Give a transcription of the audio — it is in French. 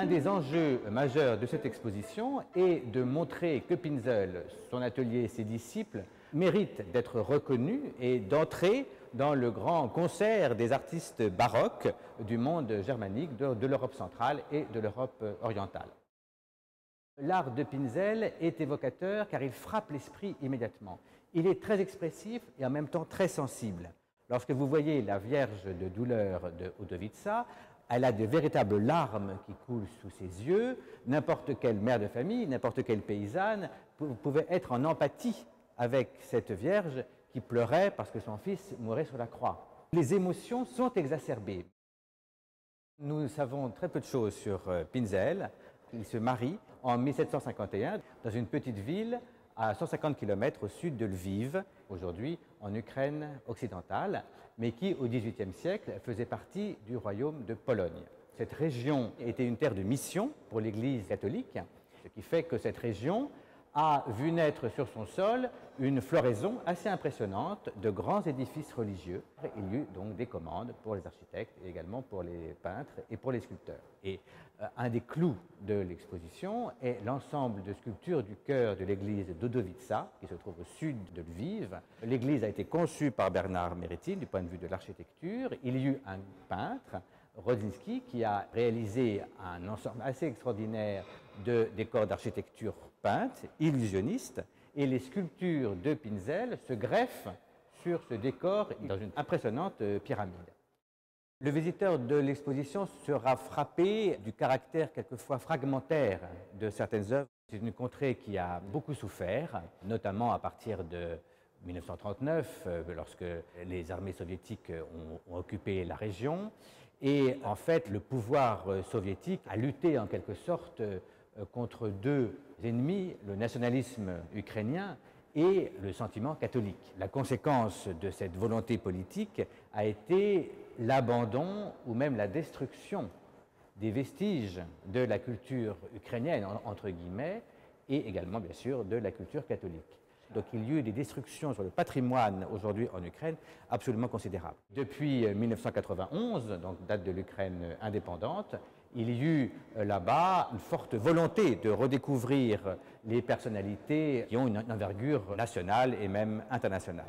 Un des enjeux majeurs de cette exposition est de montrer que Pinzel, son atelier et ses disciples méritent d'être reconnus et d'entrer dans le grand concert des artistes baroques du monde germanique, de, l'Europe centrale et de l'Europe orientale. L'art de Pinzel est évocateur car il frappe l'esprit immédiatement. Il est très expressif et en même temps très sensible. Lorsque vous voyez la Vierge de douleur de Odovica, elle a de véritables larmes qui coulent sous ses yeux. N'importe quelle mère de famille, n'importe quelle paysanne pouvait être en empathie avec cette Vierge qui pleurait parce que son fils mourait sur la croix. Les émotions sont exacerbées. Nous savons très peu de choses sur euh, Pinzel. Il se marie en 1751 dans une petite ville à 150 km au sud de Lviv, aujourd'hui en Ukraine occidentale, mais qui au XVIIIe siècle faisait partie du royaume de Pologne. Cette région était une terre de mission pour l'Église catholique, ce qui fait que cette région a vu naître sur son sol une floraison assez impressionnante de grands édifices religieux. Il y eut donc des commandes pour les architectes et également pour les peintres et pour les sculpteurs. Et euh, un des clous de l'exposition est l'ensemble de sculptures du cœur de l'église d'Odovica, qui se trouve au sud de Lviv. L'église a été conçue par Bernard Mérétin du point de vue de l'architecture. Il y eut un peintre, Rodzinski, qui a réalisé un ensemble assez extraordinaire de décors d'architecture peinte, illusionniste, et les sculptures de Pinzel se greffent sur ce décor dans une impressionnante euh, pyramide. Le visiteur de l'exposition sera frappé du caractère quelquefois fragmentaire de certaines œuvres. C'est une contrée qui a beaucoup souffert, notamment à partir de 1939, euh, lorsque les armées soviétiques ont, occupé la région. Et en fait, le pouvoir euh, soviétique a lutté en quelque sorte euh, contre deux ennemis, le nationalisme ukrainien et le sentiment catholique. La conséquence de cette volonté politique a été l'abandon ou même la destruction des vestiges de la culture ukrainienne, entre guillemets, et également, bien sûr, de la culture catholique. Donc il y a eu des destructions sur le patrimoine aujourd'hui en Ukraine absolument considérables. Depuis 1991, euh, donc date de l'Ukraine indépendante, il y a eu euh, là-bas une forte volonté de redécouvrir les personnalités qui ont une envergure nationale et même internationale.